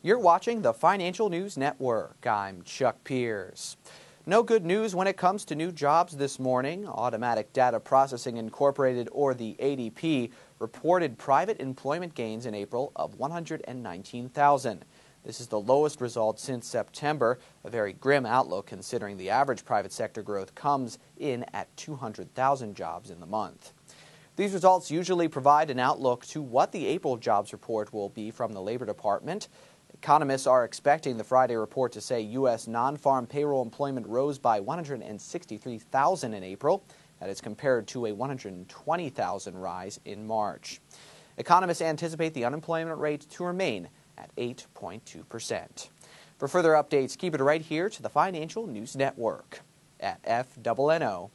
You're watching the Financial News Network. I'm Chuck Pierce. No good news when it comes to new jobs this morning. Automatic Data Processing Incorporated, or the ADP, reported private employment gains in April of 119,000. This is the lowest result since September, a very grim outlook considering the average private sector growth comes in at 200,000 jobs in the month. These results usually provide an outlook to what the April jobs report will be from the Labor Department. Economists are expecting the Friday report to say U.S. non-farm payroll employment rose by 163,000 in April. That is compared to a 120,000 rise in March. Economists anticipate the unemployment rate to remain at 8.2%. For further updates, keep it right here to the Financial News Network at FNNO.com.